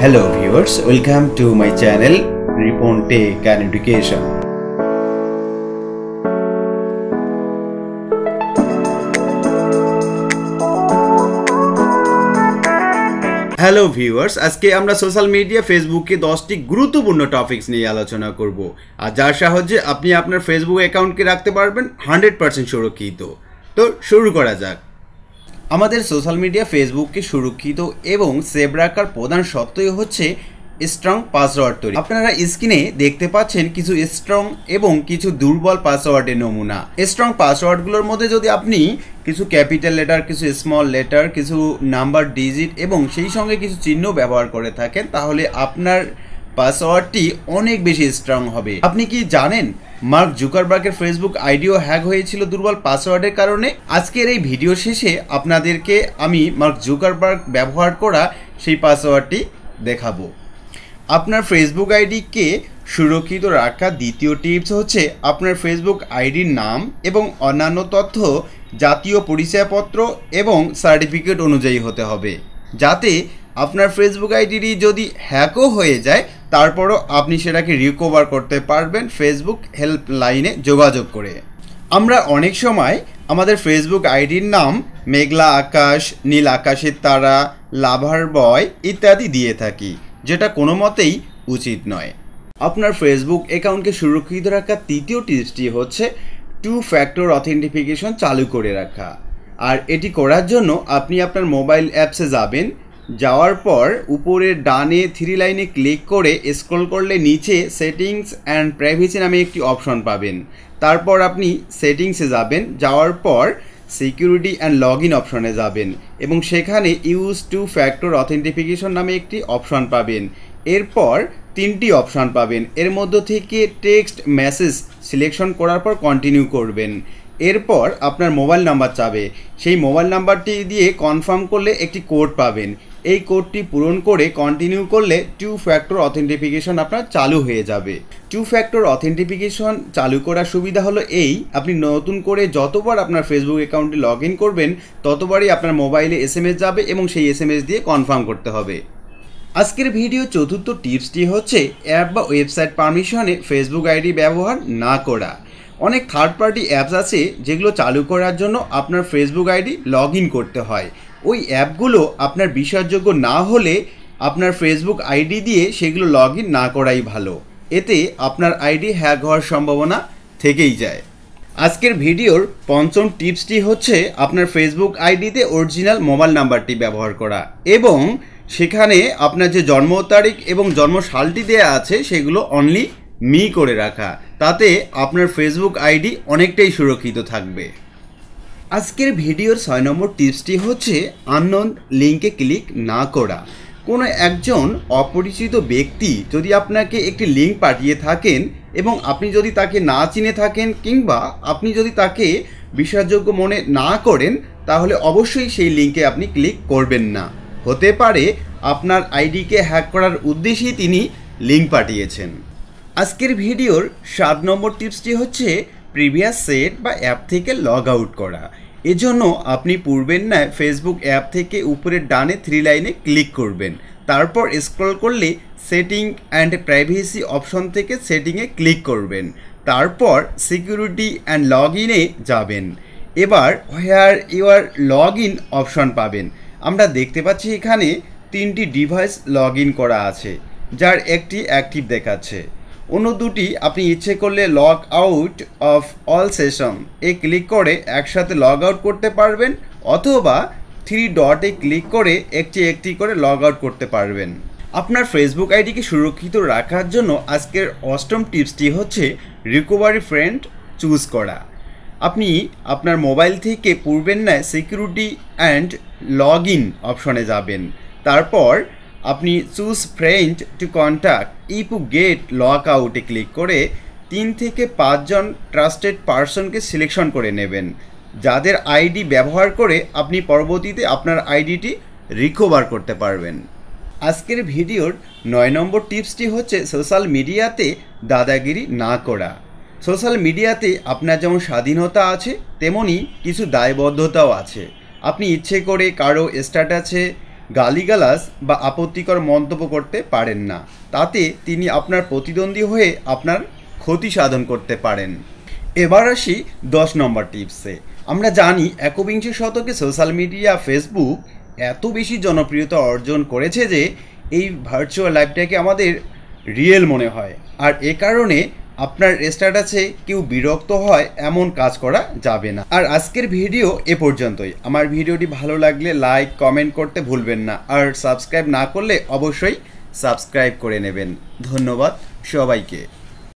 Hello viewers, welcome to my channel Ripon Tech and Education. Hello viewers আজকে আমরা social media ফেসবুকে দশটি গুরুত্বপূর্ণ টপিকস নিয়ে আলোচনা করব। আর যার সাহায্যে আপনি আপনার ফেসবুক অ্যাকাউন্টকে রাখতে পারবেন হান্ড্রেড পার্সেন্ট সুরক্ষিত। তো শুরু করা যাক। আমাদের সোশ্যাল মিডিয়া ফেসবুককে সুরক্ষিত এবং সেভ রাখার প্রধান সত্যই হচ্ছে স্ট্রং পাসওয়ার্ড তৈরি। আপনারা স্ক্রিনে দেখতে পাচ্ছেন কিছু স্ট্রং এবং কিছু দুর্বল পাসওয়ার্ডের নমুনা। স্ট্রং পাসওয়ার্ডগুলোর মধ্যে যদি আপনি কিছু ক্যাপিটাল লেটার কিছু স্মল লেটার কিছু নাম্বার ডিজিট এবং সেই সঙ্গে কিছু চিহ্ন ব্যবহার করে থাকেন, তাহলে আপনার পাসওয়ার্ডটি অনেক বেশি স্ট্রং হবে। আপনি কি জানেন, মার্ক জুকারবার্গের ফেসবুক আইডিও হ্যাক হয়েছিল দুর্বল পাসওয়ার্ডের কারণে? আজকের এই ভিডিও শেষে আপনাদেরকে আমি মার্ক জুকারবার্গ ব্যবহার করা সেই পাসওয়ার্ডটি দেখাবো। আপনার ফেসবুক আইডিকে সুরক্ষিত রাখা দ্বিতীয় টিপস হচ্ছে আপনার ফেসবুক আইডির নাম এবং অন্যান্য তথ্য, জাতীয় পরিচয়পত্র এবং সার্টিফিকেট অনুযায়ী হতে হবে। যাতে আপনার ফেসবুক আইডিটি যদি হ্যাকও হয়ে যায় তারপরও আপনি সেটাকে রিকভার করতে পারবেন ফেসবুক হেল্প লাইনে যোগাযোগ করে। আমরা অনেক সময় আমাদের ফেসবুক আইডির নাম মেঘলা আকাশ, নীল আকাশের তারা, লাভার বয় ইত্যাদি দিয়ে থাকি, যেটা কোনো মতেই উচিত নয়। আপনার ফেসবুক অ্যাকাউন্টকে সুরক্ষিত রাখার তৃতীয় টিপসটি হচ্ছে টু ফ্যাক্টর অথেন্টিফিকেশন চালু করে রাখা। আর এটি করার জন্য আপনি আপনার মোবাইল অ্যাপসে যাবেন যাওয়ার পর উপরের ডানে থ্রি লাইনে ক্লিক করে স্ক্রল করলে নিচে সেটিংস অ্যান্ড প্রাইভেসি নামে একটি অপশন পাবেন। তারপর আপনি সেটিংসে যাবেন, যাওয়ার পর সিকিউরিটি অ্যান্ড লগ ইন অপশনে যাবেন এবং সেখানে ইউজ টু ফ্যাক্টর অথেন্টিফিকেশন নামে একটি অপশন পাবেন। এরপর তিনটি অপশন পাবেন, এর মধ্য থেকে টেক্সট মেসেজ সিলেকশন করার পর কন্টিনিউ করবেন। এরপর আপনার মোবাইল নাম্বার চাবে, সেই মোবাইল নাম্বারটি দিয়ে কনফার্ম করলে একটি কোড পাবেন। এই কোডটি পূরণ করে কন্টিনিউ করলে টু ফ্যাক্টর অথেন্টিফিকেশন আপনার চালু হয়ে যাবে। টু ফ্যাক্টর অথেন্টিফিকেশন চালু করার সুবিধা হলো এই, আপনি নতুন করে যতবার আপনার ফেসবুক অ্যাকাউন্টে লগ ইন করবেন, ততবারই আপনার মোবাইলে এস যাবে এবং সেই এস দিয়ে কনফার্ম করতে হবে। আজকের ভিডিও চতুর্থ টিপসটি হচ্ছে অ্যাপ বা ওয়েবসাইট পারমিশনে ফেসবুক আইডি ব্যবহার না করা। অনেক থার্ড পার্টি অ্যাপস আছে যেগুলো চালু করার জন্য আপনার ফেসবুক আইডি লগ করতে হয়। ওই অ্যাপগুলো আপনার বিশ্বাসযোগ্য না হলে আপনার ফেসবুক আইডি দিয়ে সেগুলো লগ না করাই ভালো। এতে আপনার আইডি হ্যাক হওয়ার সম্ভাবনা থেকেই যায়। আজকের ভিডিওর পঞ্চম টিপসটি হচ্ছে আপনার ফেসবুক আইডিতে অরিজিনাল মোবাইল নাম্বারটি ব্যবহার করা এবং সেখানে আপনার যে জন্ম তারিখ এবং জন্ম সালটি দেওয়া আছে সেগুলো অনলি মি করে রাখা। তাতে আপনার ফেসবুক আইডি অনেকটাই সুরক্ষিত থাকবে। আজকের ভিডিওর ছয় নম্বর টিপসটি হচ্ছে আননোন লিঙ্কে ক্লিক না করা। কোনো একজন অপরিচিত ব্যক্তি যদি আপনাকে একটি লিঙ্ক পাঠিয়ে থাকেন এবং আপনি যদি তাকে না চিনে থাকেন কিংবা আপনি যদি তাকে বিশ্বাসযোগ্য মনে না করেন, তাহলে অবশ্যই সেই লিঙ্কে আপনি ক্লিক করবেন না। হতে পারে আপনার আইডিকে হ্যাক করার উদ্দেশ্যেই তিনি লিঙ্ক পাঠিয়েছেন। আজকের ভিডিওর সাত নম্বর টিপসটি হচ্ছে প্রিভিয়াস সেট বা অ্যাপ থেকে লগ আউট করা। এজন্য আপনি পূর্বের ন্যায় ফেসবুক অ্যাপ থেকে উপরের ডানে থ্রি লাইনে ক্লিক করবেন। তারপর স্ক্রল করলে সেটিং অ্যান্ড প্রাইভেসি অপশন থেকে সেটিংয়ে ক্লিক করবেন। তারপর সিকিউরিটি অ্যান্ড লগ ইনে যাবেন। এবার where your log in option পাবেন। আমরা দেখতে পাচ্ছি এখানে তিনটি ডিভাইস লগ ইন করা আছে, যার একটি অ্যাক্টিভ দেখাচ্ছে। অন্য দুটি আপনি ইচ্ছে করলে log out of all session A click করে একসাথে লগ আউট করতে পারবেন অথবা থ্রি ডটে ক্লিক করে একটি একটি করে লগ আউট করতে পারবেন। আপনার ফেসবুক আইডিকে সুরক্ষিত রাখার জন্য আজকের অষ্টম টিপসটি হচ্ছে রিকভারি ফ্রেন্ড চুজ করা। আপনি আপনার মোবাইল থেকে পূর্বের ন্যায় সিকিউরিটি অ্যান্ড লগ ইন অপশনে যাবেন। তারপর আপনি choose friend to contact if you get lock আউটে ক্লিক করে তিন থেকে পাঁচজন ট্রাস্টেড পার্সনকে সিলেকশন করে নেবেন। যাদের আইডি ব্যবহার করে আপনি পরবর্তীতে আপনার আইডিটি রিকভার করতে পারবেন। আজকের ভিডিওর নয় নম্বর টিপসটি হচ্ছে সোশ্যাল মিডিয়াতে দাদাগিরি না করা। সোশ্যাল মিডিয়াতে আপনার যেমন স্বাধীনতা আছে তেমনই কিছু দায়বদ্ধতাও আছে। আপনি ইচ্ছে করে কারও স্ট্যাটাসে গালিগালাজ বা আপত্তিকর মন্তব্য করতে পারেন না। তাতে তিনি আপনার প্রতিদ্বন্দ্বী হয়ে আপনার ক্ষতি সাধন করতে পারেন। এবার আসি দশ নম্বর টিপসে। আমরা জানি একবিংশ শতকে সোশ্যাল মিডিয়া, ফেসবুক এত বেশি জনপ্রিয়তা অর্জন করেছে যে এই ভার্চুয়াল লাইফটাকে আমাদের রিয়েল মনে হয়। আর এ কারণে আপনার স্ট্যাটাসে কেউ বিরক্ত হয়, এমন কাজ করা যাবে না। আর আজকের ভিডিও এ পর্যন্তই। আমার ভিডিওটি ভালো লাগলে লাইক, কমেন্ট করতে ভুলবেন না। আর সাবস্ক্রাইব না করলে অবশ্যই সাবস্ক্রাইব করে নেবেন। ধন্যবাদ সবাইকে।